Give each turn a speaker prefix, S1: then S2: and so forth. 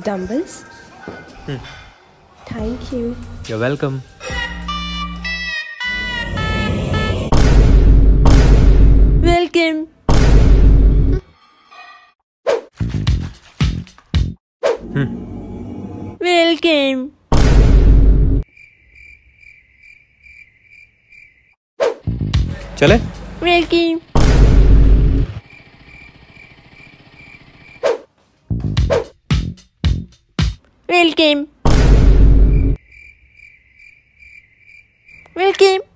S1: Dumbbells? Hmm. Thank you.
S2: You're welcome.
S3: Welcome. Hmm. Welcome.
S2: चले
S3: Welcome. Welcome. Welcome.